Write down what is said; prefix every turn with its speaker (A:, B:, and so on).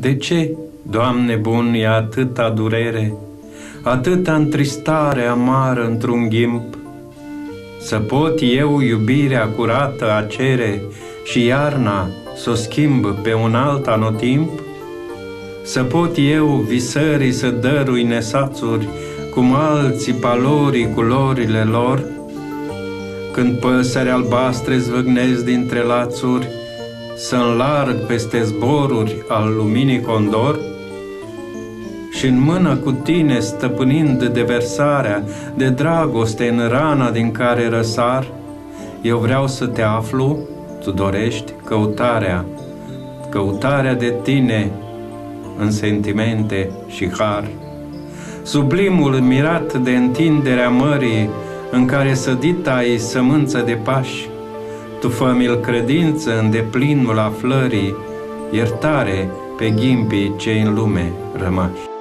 A: De ce, Doamne bun, e atâta durere, atâta întristare amară într-un ghimp? Să pot eu iubirea curată a cere și iarna să o schimb pe un alt anotimp? Să pot eu visării să dărui nesațuri, cum alții palorii culorile lor? Când păsări albastre zvâgnesc dintre lațuri, să înlarg peste zboruri al luminii condor? Și în mână cu tine, stăpânind deversarea de dragoste în rana din care răsar, eu vreau să te aflu, tu dorești căutarea, căutarea de tine în sentimente și har. Sublimul mirat de întinderea mării, în care sădita ai sămânță de pași, tu fă credință în deplinul aflării, iertare pe ghimpii cei în lume rămași.